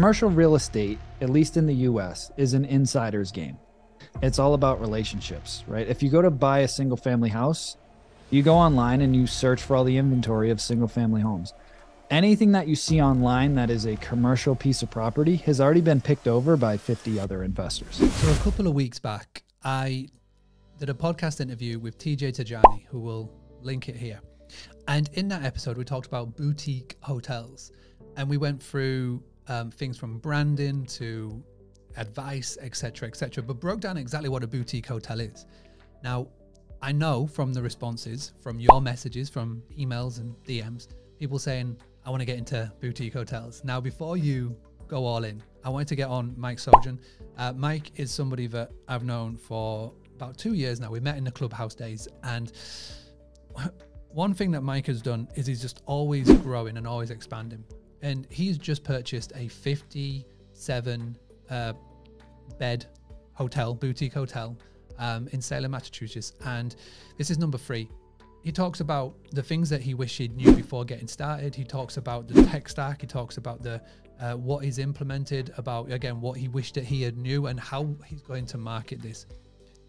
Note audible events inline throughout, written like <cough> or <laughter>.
commercial real estate, at least in the US, is an insider's game. It's all about relationships, right? If you go to buy a single family house, you go online and you search for all the inventory of single family homes. Anything that you see online that is a commercial piece of property has already been picked over by 50 other investors. So, a couple of weeks back, I did a podcast interview with TJ Tajani, who will link it here. And in that episode, we talked about boutique hotels and we went through um, things from branding to advice, etc., etc., but broke down exactly what a boutique hotel is. Now, I know from the responses, from your messages, from emails and DMs, people saying, I want to get into boutique hotels. Now, before you go all in, I wanted to get on Mike Sjogren. Uh, Mike is somebody that I've known for about two years now. We met in the clubhouse days. And <laughs> one thing that Mike has done is he's just always growing and always expanding. And he's just purchased a 57 uh, bed hotel, boutique hotel um, in Salem, Massachusetts. And this is number three. He talks about the things that he wished he knew before getting started. He talks about the tech stack. He talks about the uh, what he's implemented, about again what he wished that he had knew, and how he's going to market this.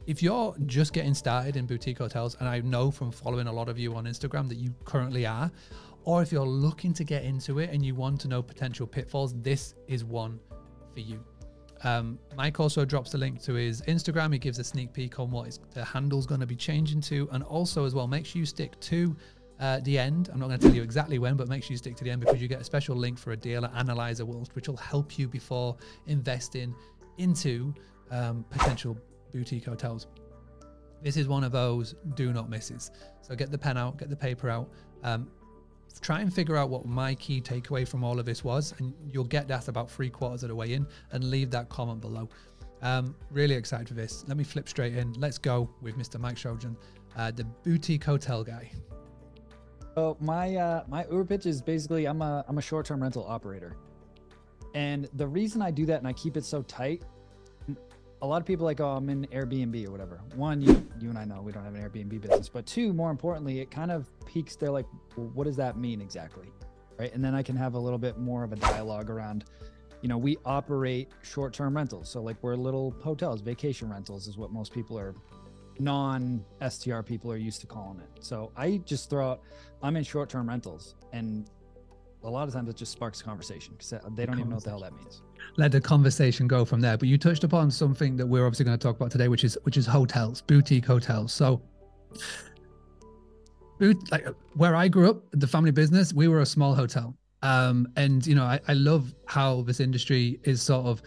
If you're just getting started in boutique hotels, and I know from following a lot of you on Instagram that you currently are, or if you're looking to get into it and you want to know potential pitfalls, this is one for you. Um, Mike also drops the link to his Instagram. He gives a sneak peek on what his, the handle's going to be changing to. And also, as well, make sure you stick to uh, the end. I'm not going to tell you exactly when, but make sure you stick to the end because you get a special link for a dealer Analyzer which will help you before investing into um, potential boutique hotels. This is one of those do not misses. So get the pen out, get the paper out. Um, try and figure out what my key takeaway from all of this was, and you'll get that about three quarters of the way in, and leave that comment below. Um, really excited for this. Let me flip straight in. Let's go with Mr. Mike Sjogren, uh, the boutique hotel guy. So my uh, my Uber pitch is basically I'm a I'm a short term rental operator, and the reason I do that and I keep it so tight a lot of people like, oh, I'm in Airbnb or whatever. One, you you and I know we don't have an Airbnb business, but two, more importantly, it kind of peaks. They're like, well, what does that mean exactly, right? And then I can have a little bit more of a dialogue around. You know, we operate short-term rentals, so like we're little hotels, vacation rentals is what most people are non STR people are used to calling it. So I just throw out, I'm in short term rentals, and a lot of times it just sparks conversation because they don't even know what the hell that means. Let the conversation go from there. But you touched upon something that we're obviously going to talk about today, which is which is hotels, boutique hotels. So, like where I grew up, the family business, we were a small hotel. Um, and you know, I, I love how this industry is sort of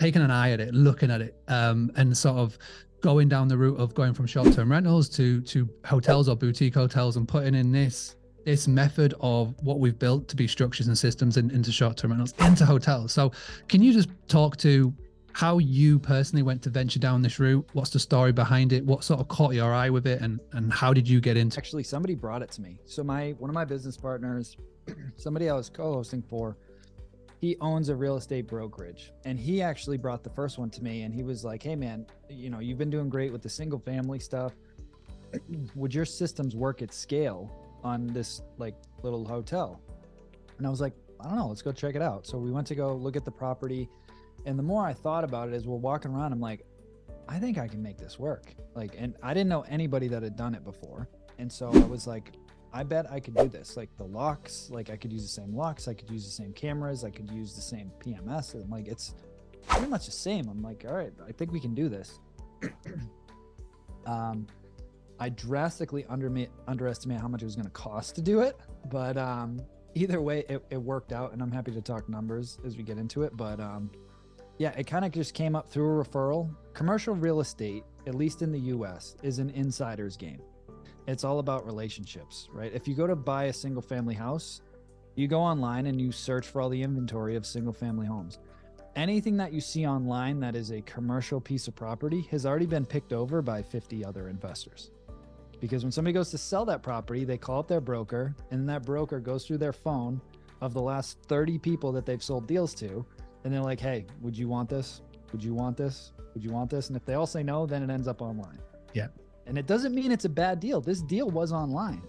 taking an eye at it, looking at it, um, and sort of going down the route of going from short-term rentals to to hotels or boutique hotels and putting in this this method of what we've built to be structures and systems in, into short-term rentals into hotels. So can you just talk to how you personally went to venture down this route? What's the story behind it? What sort of caught your eye with it, and and how did you get into? Actually, somebody brought it to me. So my one of my business partners, <clears throat> somebody I was co-hosting for, he owns a real estate brokerage, and he actually brought the first one to me, and he was like, "Hey man, you know you've been doing great with the single family stuff. <clears throat> Would your systems work at scale?" On this like little hotel. And I was like, I don't know, let's go check it out. So we went to go look at the property. And the more I thought about it as we're walking around, I'm like, I think I can make this work. Like, and I didn't know anybody that had done it before. And so I was like, I bet I could do this. Like the locks, like I could use the same locks, I could use the same cameras, I could use the same PMS. And like, it's pretty much the same. I'm like, all right, I think we can do this. <clears throat> um, I drastically under underestimate how much it was going to cost to do it, but um, either way, it, it, worked out, and I'm happy to talk numbers as we get into it. But um, yeah, it kind of just came up through a referral. Commercial real estate, at least in the U.S., is an insider's game. It's all about relationships, right? If you go to buy a single family house, you go online and you search for all the inventory of single family homes anything that you see online that is a commercial piece of property has already been picked over by 50 other investors because when somebody goes to sell that property, they call up their broker, and that broker goes through their phone of the last 30 people that they've sold deals to, and they're like, "Hey, would you want this? Would you want this? Would you want this?" And if they all say no, then it ends up online. Yeah. And it doesn't mean it's a bad deal. This deal was online.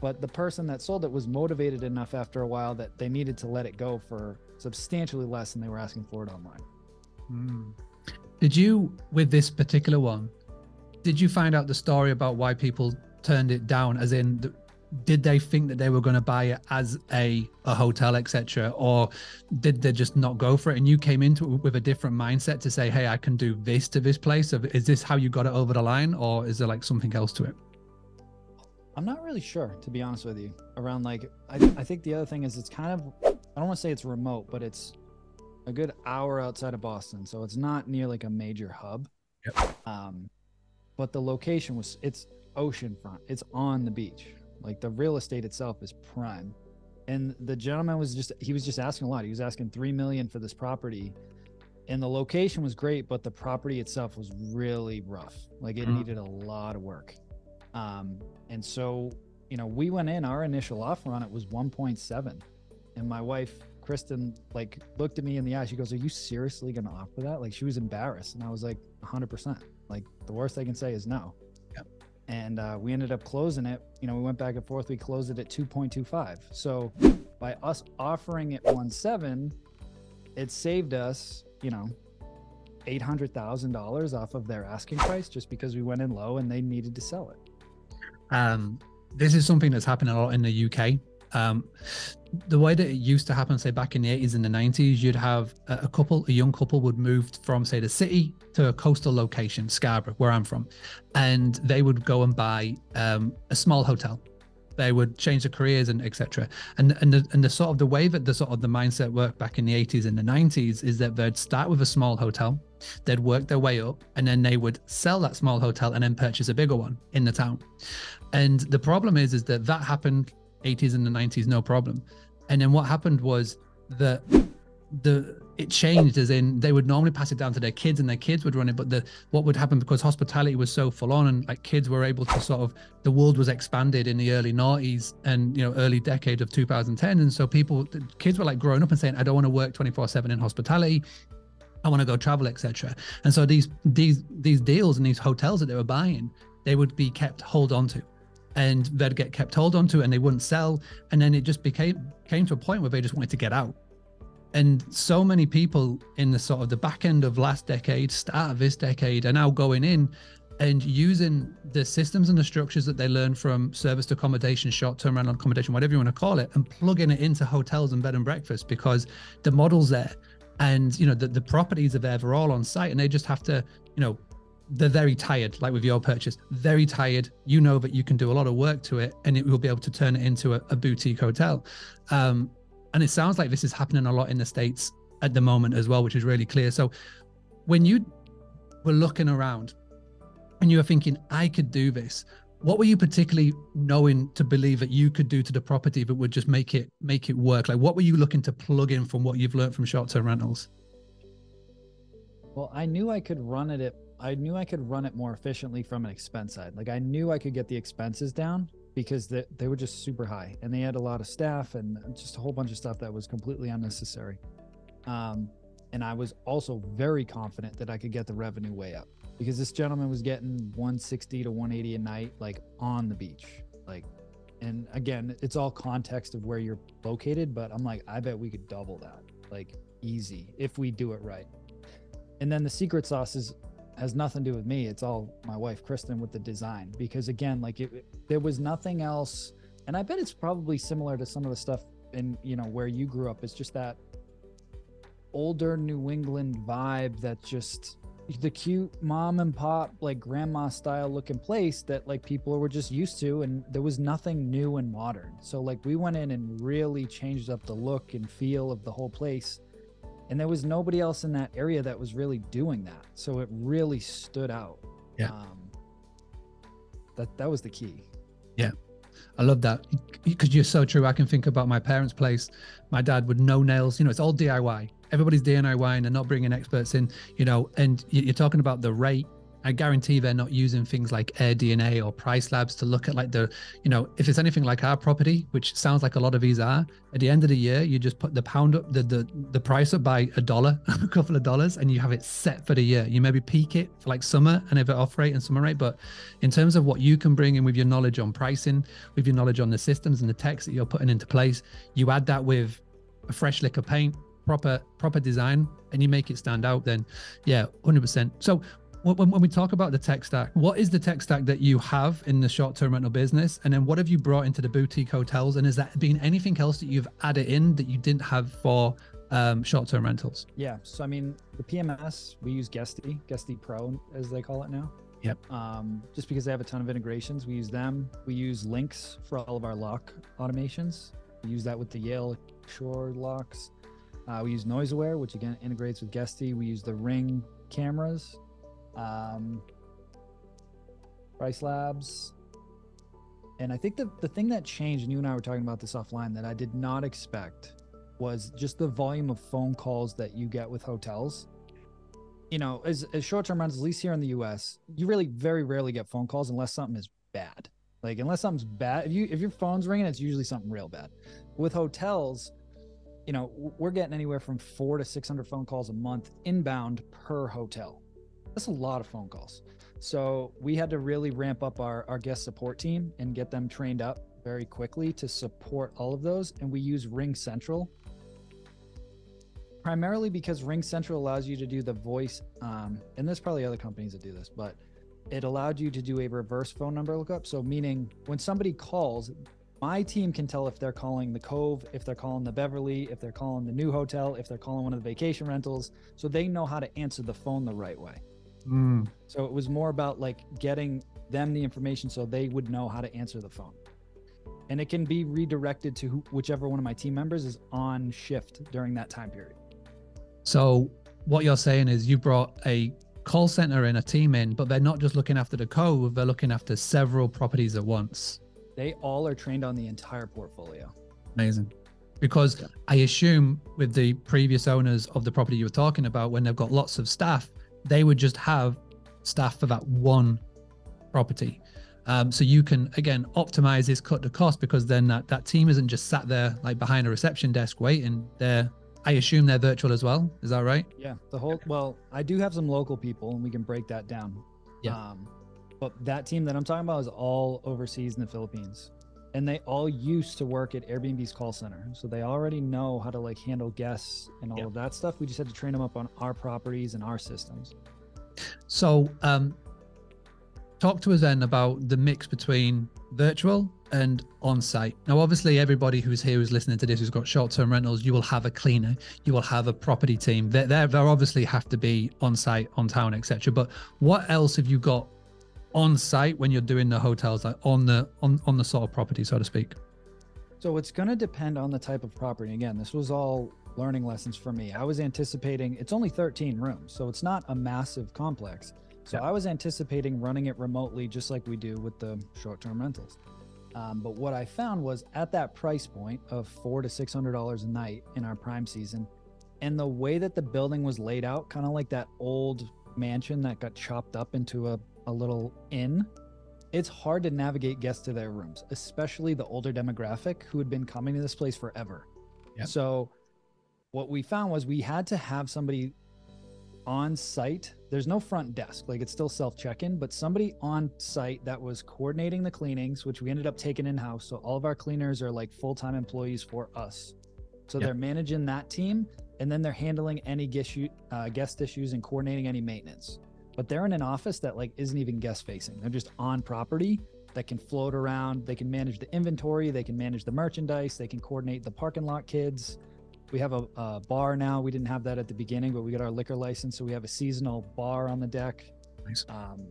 but the person that sold it was motivated enough after a while that they needed to let it go for substantially less than they were asking for it online. Mm. Did you, with this particular one, did you find out the story about why people turned it down? As in, the, did they think that they were going to buy it as a, a hotel, etc., or did they just not go for it? And you came into it with a different mindset to say, "Hey, I can do this to this place." Is this how you got it over the line, or is there like something else to it? I'm not really sure, to be honest with you. Around like, I, I think the other thing is it's kind of, I don't want to say it's remote, but it's a good hour outside of Boston, so it's not near like a major hub. Yep. Um, but the location was it's oceanfront. It's on the beach. Like the real estate itself is prime. And the gentleman was just he was just asking a lot. He was asking 3 million for this property. And the location was great, but the property itself was really rough. Like it mm. needed a lot of work. Um, and so, you know, we went in, our initial offer on it was 1.7. And my wife, Kristen, like looked at me in the eye. She goes, Are you seriously going to offer that? Like she was embarrassed. And I was like, 100%. Like the worst they can say is no and uh, we ended up closing it. You know, we went back and forth. We closed it at 2.25. So by us offering it 1.7, it saved us, you know, eight hundred thousand dollars off of their asking price just because we went in low and they needed to sell it. Um, this is something that's happening a lot in the UK. Um, the way that it used to happen, say back in the 80s and the 90s, you'd have a couple, a young couple would move from, say, the city to a coastal location, Scarborough, where I'm from, and they would go and buy um, a small hotel. They would change their careers and etc. And and the, and the sort of the way that the sort of the mindset worked back in the 80s and the 90s is that they'd start with a small hotel, they'd work their way up, and then they would sell that small hotel and then purchase a bigger one in the town. And the problem is, is that that happened 80s and the 90s, no problem. And then what happened was that the it changed as in they would normally pass it down to their kids and their kids would run it but the what would happen because hospitality was so full on and like kids were able to sort of the world was expanded in the early noughties and you know early decade of 2010 and so people kids were like growing up and saying i don't want to work 24 7 in hospitality. I want to go travel etc and so these these these deals and these hotels that they were buying they would be kept hold on to and they'd get kept hold onto and they wouldn't sell. And then it just became came to a point where they just wanted to get out. And so many people in the sort of the back end of last decade start of this decade are now going in and using the systems and the structures that they learned from service accommodation short-term rental accommodation whatever you want to call it and plugging it into hotels and bed and breakfast because the model's there. And you know the, the properties are there they're all on site and they just have to you know they're very tired, like with your purchase, very tired. You know that you can do a lot of work to it and it will be able to turn it into a, a boutique hotel. Um, and it sounds like this is happening a lot in the States at the moment as well, which is really clear. So when you were looking around and you were thinking, I could do this, what were you particularly knowing to believe that you could do to the property that would just make it make it work? Like what were you looking to plug in from what you've learned from short-term rentals? Well, I knew I could run it at I knew I could run it more efficiently from an expense side. Like I knew I could get the expenses down because they, they were just super high and they had a lot of staff and just a whole bunch of stuff that was completely unnecessary. Um, and I was also very confident that I could get the revenue way up because this gentleman was getting 160 to 180 a night, like on the beach. Like, and again, it's all context of where you're located, but I'm like, I bet we could double that, like easy if we do it right. And then the secret sauce is has nothing to do with me. It's all my wife Kristen with the design. Because again, like it, there was nothing else, and I bet it's probably similar to some of the stuff in you know where you grew up. It's just that older New England vibe that just the cute mom and pop like grandma style looking place that like people were just used to. And there was nothing new and modern. So like we went in and really changed up the look and feel of the whole place and there was nobody else in that area that was really doing that. So it really stood out. Yeah. Um, that that was the key. Yeah. I love that. Because you're so true. I can think about my parents place. My dad would no nails you know it's all diy everybody's diy and they're not bringing experts in you know and you're talking about the rate I guarantee they're not using things like AirDNA or Price Labs to look at like the, you know, if it's anything like our property, which sounds like a lot of these are, at the end of the year, you just put the pound up, the the, the price up by a dollar, <laughs> a couple of dollars, and you have it set for the year. You maybe peak it for like summer and if it off rate and summer rate. But in terms of what you can bring in with your knowledge on pricing, with your knowledge on the systems and the techs that you're putting into place, you add that with a fresh lick of paint, proper proper design, and you make it stand out. Then, yeah, hundred percent. So when, when we talk about the tech stack, what is the tech stack that you have in the short-term rental business, and then what have you brought into the boutique hotels, and has that been anything else that you've added in that you didn't have for um, short-term rentals? Yeah. So I mean, the PMS we use Guesty, Guesty Pro as they call it now. Yep. Um, just because they have a ton of integrations, we use them. We use Lynx for all of our lock automations. We use that with the Yale Assure locks. Uh, we use NoiseAware, which again integrates with Guesty. We use the Ring cameras um, Price Labs. And I think the, the thing that changed, and you and I were talking about this offline, that I did not expect was just the volume of phone calls that you get with hotels. You know, as, as short term rentals, at least here in the US, you really very rarely get phone calls unless something is bad. Like unless something's bad, if you if your phone's ringing, it's usually something real bad. With hotels, you know, we're getting anywhere from four to six hundred phone calls a month inbound per hotel that's a lot of phone calls. So we had to really ramp up our, our guest support team and get them trained up very quickly to support all of those. And we use Ring Central primarily because Ring Central allows you to do the voice. Um, and there's probably other companies that do this, but it allowed you to do a reverse phone number lookup. So, meaning when somebody calls, my team can tell if they're calling the Cove, if they're calling the Beverly, if they're calling the new hotel, if they're calling one of the vacation rentals. So they know how to answer the phone the right way. Mm. So it was more about like getting them the information so they would know how to answer the phone. And it can be redirected to who, whichever one of my team members is on shift during that time period. So what you're saying is you brought a call center and a team in, but they're not just looking after the cove, they're looking after several properties at once. They all are trained on the entire portfolio. Amazing. Because I assume with the previous owners of the property you were talking about, when they've got lots of staff, they would just have staff for that one property. Um, so you can again optimize this, cut the cost because then that, that team isn't just sat there like behind a reception desk waiting. They're I assume they're virtual as well. Is that right? Yeah. The whole well, I do have some local people and we can break that down. Yeah. Um, but that team that I'm talking about is all overseas in the Philippines. And they all used to work at Airbnb's call center. So they already know how to like handle guests and all Yep. of that stuff. We just had to train them up on our properties and our systems. So, um, talk to us then about the mix between virtual and on site. Now, obviously, everybody who's here who's listening to this who's got short term rentals, you will have a cleaner, you will have a property team. They they they obviously have to be on site, on town, etc. But what else have you got on site when you're doing the hotels, like on the on on the sort of property, so to speak? So it's going to depend on the type of property. Again, this was all learning lessons for me. I was anticipating it's only 13 rooms, so it's not a massive complex. So Yeah. I was anticipating running it remotely, just like we do with the short-term rentals. Um, but what I found was at that price point of four to six hundred dollars a night in our prime season, and the way that the building was laid out, kind of like that old mansion that got chopped up into a, a little inn, it's hard to navigate guests to their rooms, especially the older demographic who had been coming to this place forever. Yep. So, what we found was we had to have somebody on site. There's no front desk, like it's still self check in, but somebody on site that was coordinating the cleanings, which we ended up taking in house. So, all of our cleaners are like full time employees for us. So, Yep. they're managing that team and then they're handling any guest, uh, guest issues and coordinating any maintenance but they're in an office that like isn't even guest facing. They're just on property that can float around. They can manage the inventory. They can manage the merchandise. They can coordinate the parking lot kids. We have a, a bar now. We didn't have that at the beginning, but we got our liquor license, so we have a seasonal bar on the deck. Nice. Um,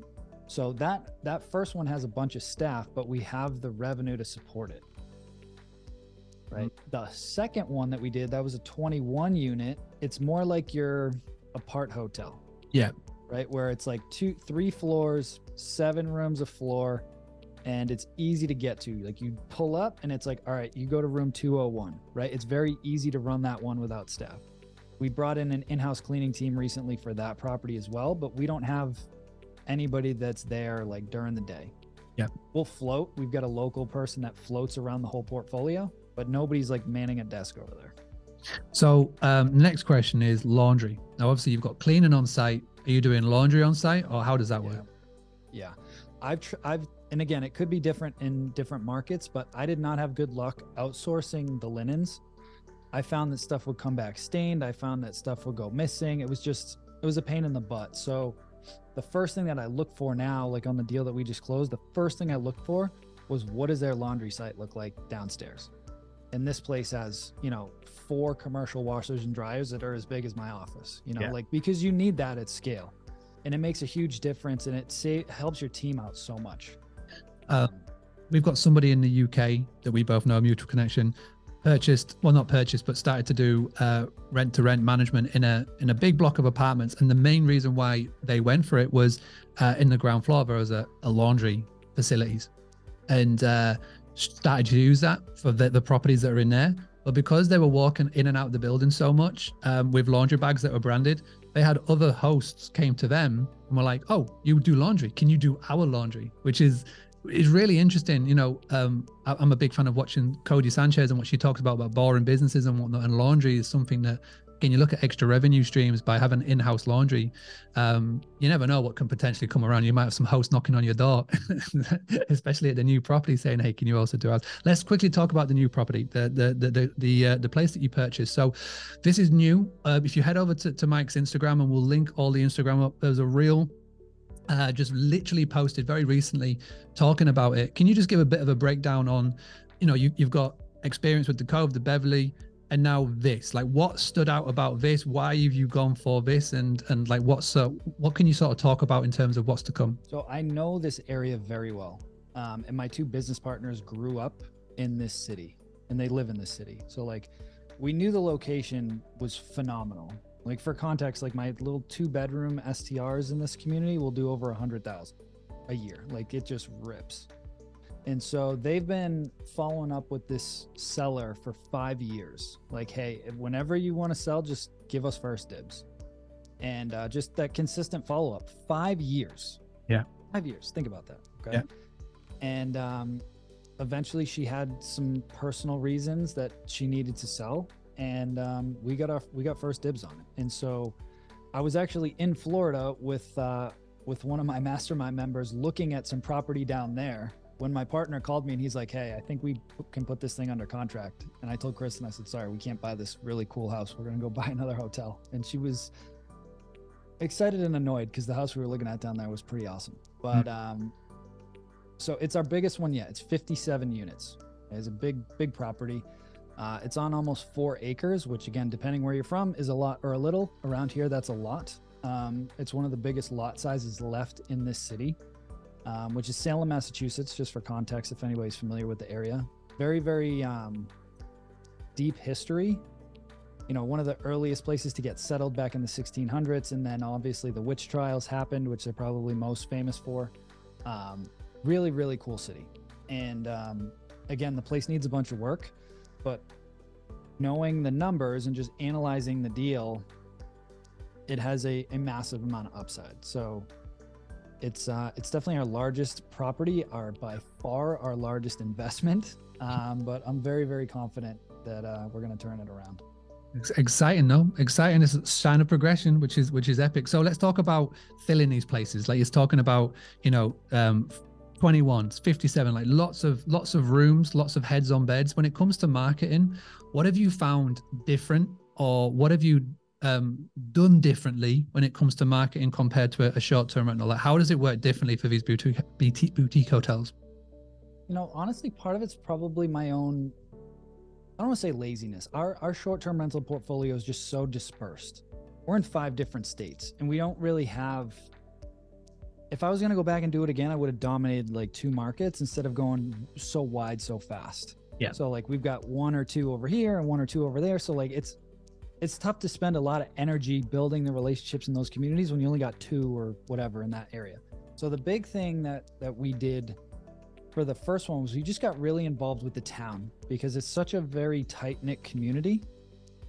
so that that first one has a bunch of staff, but we have the revenue to support it. Right. The second one that we did, that was a 21 unit. It's more like your apart hotel Yeah. Right? Where it's like two, three floors, seven rooms a floor, and it's easy to get to. Like you pull up and it's like, all right, you go to room 201, right? It's very easy to run that one without staff. We brought in an in house cleaning team recently for that property as well, but we don't have anybody that's there like during the day. Yeah. We'll float. We've got a local person that floats around the whole portfolio, but nobody's like manning a desk over there. So, um, next question is laundry. Now, obviously, you've got cleaning on site. Are you doing laundry on site, or how does that work? Yeah, I've tr- I've and again, it could be different in different markets, but I did not have good luck outsourcing the linens. I found that stuff would come back stained. I found that stuff would go missing. It was just it was a pain in the butt. So, the first thing that I look for now, like on the deal that we just closed, the first thing I looked for was what does their laundry site look like downstairs? And this place has, you know, four commercial washers and dryers that are as big as my office, you know, Yeah. like because you need that at scale. And it makes a huge difference and it sa- helps your team out so much. Uh, we've got somebody in the UK that we both know, a mutual connection, purchased well not purchased but started to do uh, rent to rent management in a in a big block of apartments and the main reason why they went for it was uh, in the ground floor there was a, a laundry facilities and uh, started to use that for the, the properties that are in there but because they were walking in and out of the building so much um, with laundry bags that were branded they had other hosts came to them and were like oh you do laundry can you do our laundry which is is really interesting. You know, um, I, I'm a big fan of watching Codie Sanchez and what she talks about about boring businesses and whatnot. And laundry is something that, again, you look at extra revenue streams by having in-house laundry. Um, you never know what can potentially come around. You might have some host knocking on your door, <laughs> especially at the new property, saying, "Hey, can you also do ours?" Let's quickly talk about the new property, the the the the the, uh, the place that you purchased. So, this is new. Uh, if you head over to, to Mike's Instagram, and we'll link all the Instagram up. There's a real uh, just literally posted very recently talking about it. Can you just give a bit of a breakdown on, you know, you, you've got experience with the Cove, the Beverly, and now this. Like, what stood out about this? Why have you gone for this? And and like, what's uh, what can you sort of talk about in terms of what's to come? So I know this area very well. Um, and my two business partners grew up in this city and they live in this city. So, like, we knew the location was phenomenal. Like, for context, like my little two bedroom STRs in this community will do over a hundred thousand a year. Like, it just rips. And so they've been following up with this seller for five years. Like, hey, whenever you want to sell, just give us first dibs. And uh, just that consistent follow up. Five years. Yeah. Five years. Think about that. Okay. Yeah. And um, eventually she had some personal reasons that she needed to sell. And um, we got our we got first dibs on it. And so I was actually in Florida with uh, with one of my <laughs> mastermind members looking at some property down there when my partner called me and he's like, "Hey, I think we can put this thing under contract." And I told Kristen, I said, "Sorry, we can't buy this really cool house. We're gonna go <laughs> buy another hotel." And she was excited and annoyed because the house we were looking at down there was pretty awesome. But um, so it's our biggest one yet. It's 57 units. It's a big, big property. Uh, it's on almost four acres, which again, depending where you're from, is a lot or a little. Around here, that's a lot. Um, it's one of the biggest lot sizes left in this city, um, which is Salem, Massachusetts. Just for context, if anybody's familiar with the area, very, very um, deep history. You know, one of the earliest places to get settled back in the 1600s, and then obviously the witch trials happened, which they're probably most famous for. Um, really, really cool city. And um, again, the place needs a bunch of work, but knowing the numbers and just analyzing the deal, it has a, a massive amount of upside. So it's uh, it's definitely our largest property, our by far our largest investment. <laughs> Um, but I'm very, very confident that uh, we're going to turn it around. Exciting, no? Exciting. is a sign of progression, which is which is epic. So let's talk about filling these places. Like it's talking about, you know, um, 21s, 57, like lots of lots of rooms, lots of heads on beds. When it comes to marketing, what have you found different, or what have you um, done differently when it comes to marketing compared to a, a short-term rental? Like how does it work differently for these boutique boutique, boutique hotels? You know, honestly, part of it's probably my own. I don't want to say laziness. Our our short-term rental portfolio is just so dispersed. We're in five different states, and we don't really have. If I was gonna go back and do it again, I would have dominated like two markets instead of going so wide so fast. Yeah. So like we've got one or two over here and one or two over there. So like it's it's tough to spend a lot of energy building the relationships in those communities when you only got two or whatever in that area. So the big thing that that we did for the first one was we just got really involved with the town because it's such a very tight knit community.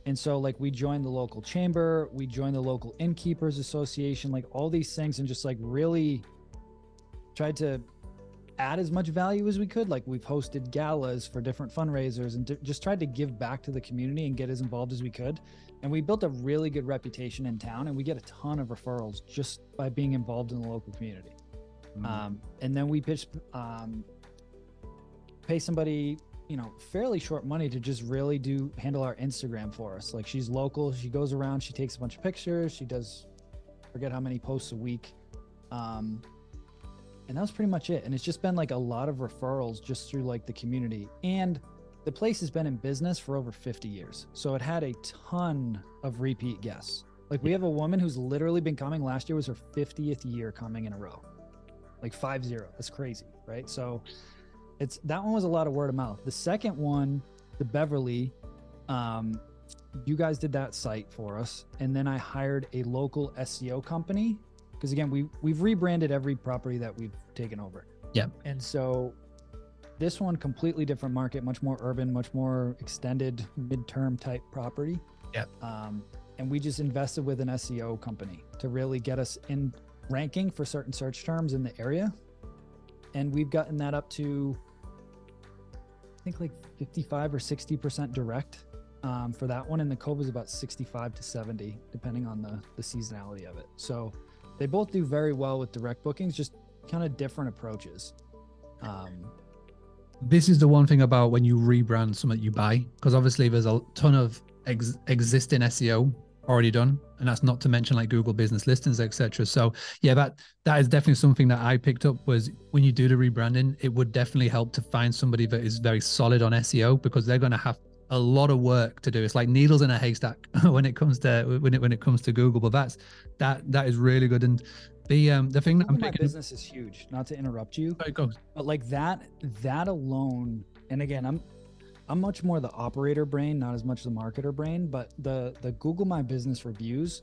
And so, like, we joined the local chamber, we joined the local innkeepers association, like all these things, and just like really tried to add as much value as we could. Like we've hosted galas for different fundraisers and d- just tried to give back to the community and get as involved as we could. And we built a really good reputation in town, and we get a ton of referrals just by being involved in the local community. Mm. Um, and then we pitched, um, pay somebody, you know, fairly short money to just really do handle our Instagram for us. Like she's local, she goes around, she takes a bunch of pictures, she does, forget how many posts a week. Um, and that was pretty much it. And it's just been like a lot of referrals just through like the community. And the place has been in business for over 50 years. So it had a ton of repeat guests. Like we have a woman who's literally been coming last year was her 50th year coming in a row. Like five zero. That's crazy, right? So it's that one was a lot of word of mouth. The second one, the Beverly, um, you guys did that site for us. And then I hired a local SEO company. Because again, we we've rebranded every property that we've taken over. Yep. And so this one completely different market, much more urban, much more extended midterm type property. Yep. Um, and we just invested with an SEO company to really get us in ranking for certain search terms in the area. And we've gotten that up to I think like 55 or 60% direct um, for that one. And the Cove is about 65 to 70, depending on the, the seasonality of it. So they both do very well with direct bookings, just kind of different approaches. Um, this is the one thing about when you rebrand something you buy because obviously there's a ton of ex- existing seo already done and that's not to mention like google business listings etc so yeah that that is definitely something that i picked up was when you do the rebranding it would definitely help to find somebody that is very solid on seo because they're going to have a lot of work to do. It's like needles in a haystack <laughs> when it comes to when it when it comes to google but that's that that is really good. And the um the thing that i'm my picking business is huge. Not to interrupt you, but like that that alone and again i'm i'm much more the operator brain not as much the marketer brain but the the google my business reviews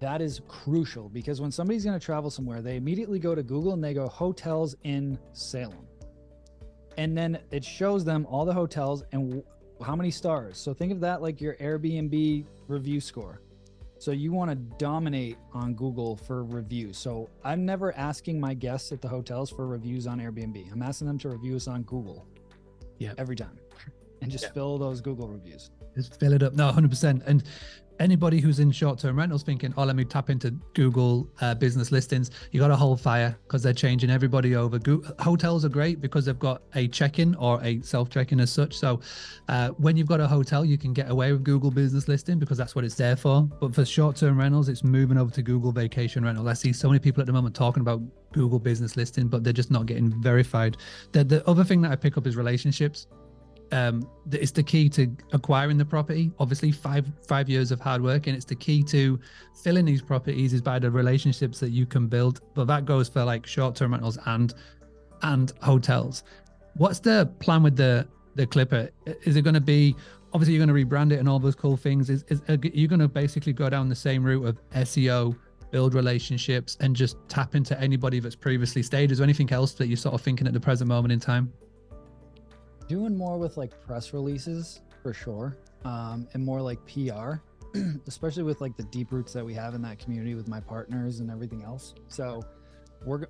that is crucial because when somebody's going to travel somewhere they immediately go to google and they go hotels in salem. And then it shows them all the hotels and how many stars so think of that like your airbnb review score so you want to dominate on Google for reviews. So I'm never asking my guests at the hotels for reviews on Airbnb. I'm asking them to review us on Google. Yeah. Every time. And just Yeah. fill those Google reviews. Just fill it up. No, 100%. And anybody who's in short term rentals thinking, oh, let me tap into Google uh, business listings, you got to hold fire because they're changing everybody over. Go- hotels are great because they've got a check in or a self check in as such. So uh, when you've got a hotel, you can get away with Google business listing because that's what it's there for. But for short term rentals, it's moving over to Google vacation rental. I see so many people at the moment talking about Google business listing, but they're just not getting verified. The, the other thing that I pick up is relationships um it's the key to acquiring the property. Obviously five five years of hard work and it's the key to filling these properties is by the relationships that you can build. But that goes for like short-term rentals and and hotels. What's the plan with the the clipper? Is it going to be obviously you're going to rebrand it and all those cool things. Is, is are you going to basically go down the same route of seo build relationships and just tap into anybody that's previously stayed? Is there anything else that you're sort of thinking at the present moment in time Doing more with like press releases for sure. Um, and more like PR, <clears throat> especially with like the deep roots that we have in that community with my partners and everything else. So we're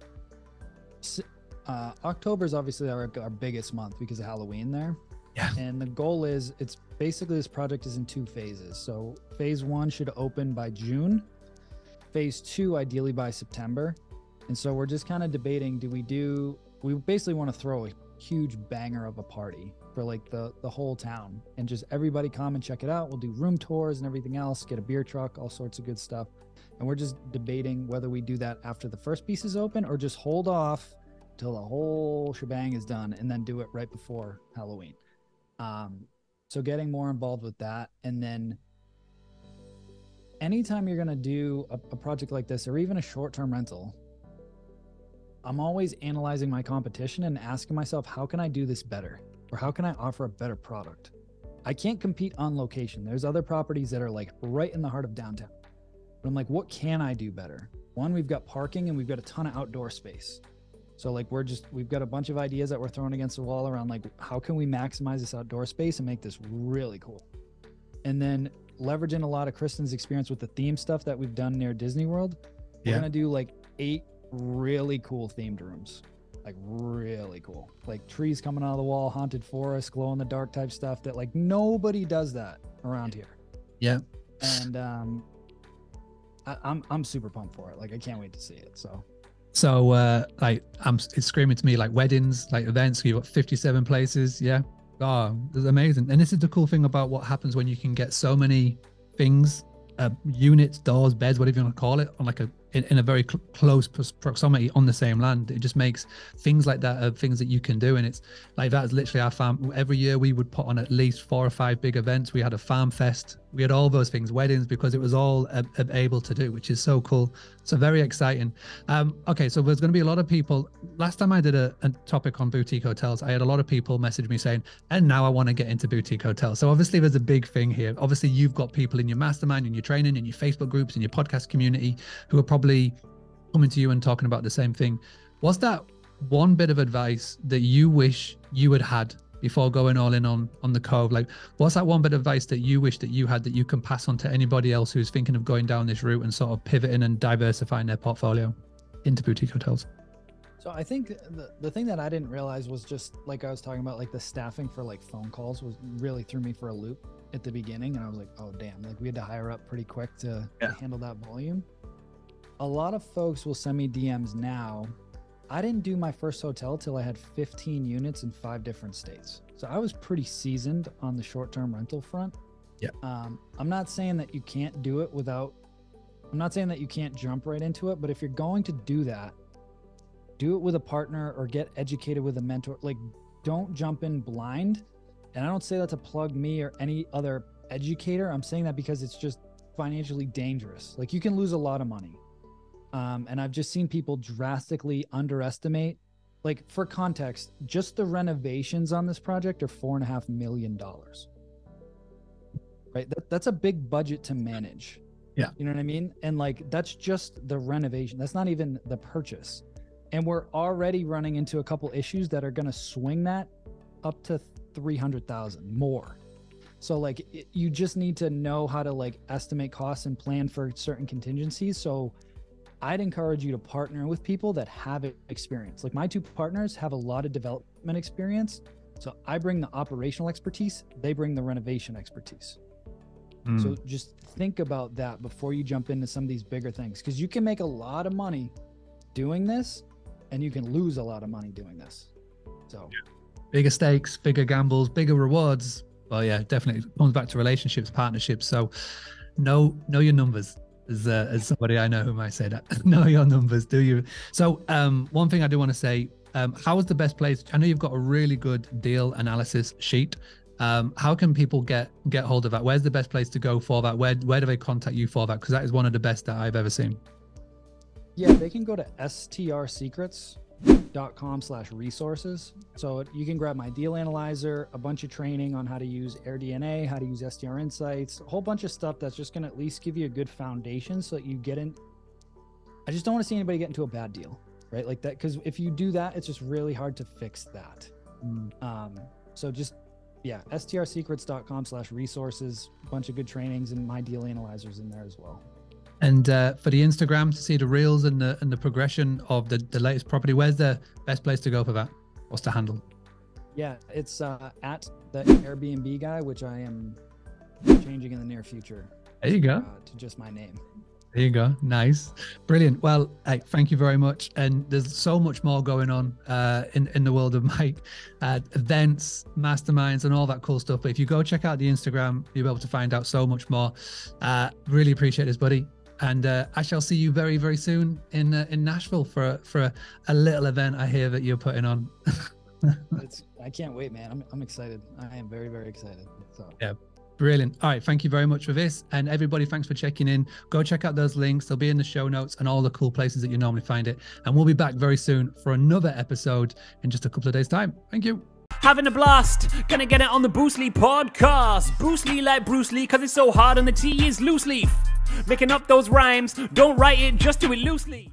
uh, October is obviously our, our biggest month because of Halloween there. Yeah. And the goal is it's basically this project is in two phases. So phase one should open by June, phase two, ideally by September. And so we're just kind of debating do we do, we basically want to throw a huge banger of a party for like the the whole town. And just everybody come and check it out. We'll do room tours and everything else get a beer truck all sorts of good stuff. And we're just debating whether we do that after the first piece is open or just hold off till the whole shebang is done and then do it right before halloween. Um so getting more involved with that. And then anytime you're going to do a, a project like this or even a short-term rental I'm always analyzing my competition and asking myself, how can I do this better? Or how can I offer a better product? I can't compete on location. There's other properties that are like right in the heart of downtown. But I'm like, what can I do better? One, we've got parking and we've got a ton of outdoor space. So like we're just we've got a bunch of ideas that we're throwing against the wall around like how can we maximize this outdoor space and make this really cool? And then leveraging a lot of Kristen's experience with the theme stuff that we've done near Disney World. We're Yeah. gonna do like eight really cool themed rooms. Like really cool. Like trees coming out of the wall, haunted forest, glow in the dark type stuff that like nobody does that around here. Yeah. And um I, I'm I'm super pumped for it. Like I can't wait to see it. So So uh like I'm it's screaming to me like weddings, like events, you've got 57 places. Yeah. Oh, it's amazing. And this is the cool thing about what happens when you can get so many things, uh, units, doors, beds, whatever you want to call it, on like a in, in a very cl- close proximity on the same land. It just makes things like that are things that you can do. And it's like that's literally our farm. Every year we would put on at least four or five big events. We had a farm fest. We had all those things, weddings, because it was all uh, able to do, which is so cool. So very exciting. Um, okay, so there's going to be a lot of people. Last time I did a, a topic on boutique hotels, I had a lot of people message me saying, and now I want to get into boutique hotels. So obviously there's a big thing here. Obviously you've got people in your mastermind, in your training, in your Facebook groups, in your podcast community who are probably probably coming to you and talking about the same thing. What's that one bit of advice that you wish you had had before going all in on on the cove like what's that one bit of advice that you wish that you had that you can pass on to anybody else who's thinking of going down this route and sort of pivoting and diversifying their portfolio into boutique hotels so i think the, the thing that i didn't realize was just like i was talking about like the staffing for like phone calls was really threw me for a loop at the beginning and i was like oh damn like we had to hire up pretty quick to, yeah. to handle that volume a lot of folks will send me DMs now. I didn't do my first hotel till I had 15 units in five different states. So I was pretty seasoned on the short term rental front. Yeah. Um, I'm not saying that you can't do it without, I'm not saying that you can't jump right into it, but if you're going to do that, do it with a partner or get educated with a mentor. Like, don't jump in blind. And I don't say that to plug me or any other educator. I'm saying that because it's just financially dangerous. Like, you can lose a lot of money. Um, and I've just seen people drastically underestimate. Like for context, just the renovations on this project are four and a half million dollars. Right, that, that's a big budget to manage. Yeah, you know what I mean. And like that's just the renovation. That's not even the purchase. And we're already running into a couple issues that are going to swing that up to three hundred thousand more. So like it, you just need to know how to like estimate costs and plan for certain contingencies. So I'd encourage you to partner with people that have experience. Like my two partners have a lot of development experience. So I bring the operational expertise, they bring the renovation expertise. Mm. So just think about that before you jump into some of these bigger things because you can make a lot of money doing this and you can lose a lot of money doing this. So bigger stakes, bigger gambles, bigger rewards. Well, yeah, definitely comes back to relationships, partnerships. So know know your numbers as, uh, as somebody I know who might say that. <laughs> know your numbers, do you? So, um, one thing I do want to say, um, how is the best place? I know you've got a really good deal analysis sheet. Um, how can people get get hold of that? Where's the best place to go for that? Where where do they contact you for that? Because that is one of the best that I've ever seen. Yeah, they can go to STR Secrets dot com slash resources. So you can grab my deal analyzer, a bunch of training on how to use AirDNA, how to use STR Insights, a whole bunch of stuff that's just going to at least give you a good foundation so that you get in. I just don't want to see anybody get into a bad deal, right? Like that, because if you do that, it's just really hard to fix that. Mm. Um, so just yeah, strsecrets.com slash resources, a bunch of good trainings and my deal analyzers in there as well. And uh, for the Instagram to see the reels and the and the progression of the, the latest property, where's the best place to go for that? What's the handle? Yeah, it's uh, at the Airbnb guy, which I am changing in the near future. There you go. Uh, to just my name. There you go. Nice. Brilliant. Well, hey, thank you very much. And there's so much more going on uh, in, in the world of <laughs> Mike, uh, events, masterminds, and all that cool stuff. But if you go check out the Instagram, you'll be able to find out so much more. Uh, really appreciate this, buddy and uh, I shall see you very very soon in uh, in Nashville for a, for a, a, little event I hear that you're putting on. <laughs> I can't wait, man. I'm I'm excited. I am very very excited. So yeah. Brilliant. All right. Thank you very much for this. And everybody, thanks for checking in. Go check out those links. They'll be in the show notes and all the cool places that you normally find it. And we'll be back very soon for another episode in just a couple of days' time. Thank you. Having a blast, gonna get it on the Boostly podcast. Boostly like Bruce Lee, cause it's so hard and the T is loose leaf. Making up those rhymes, don't write it, just do it loosely.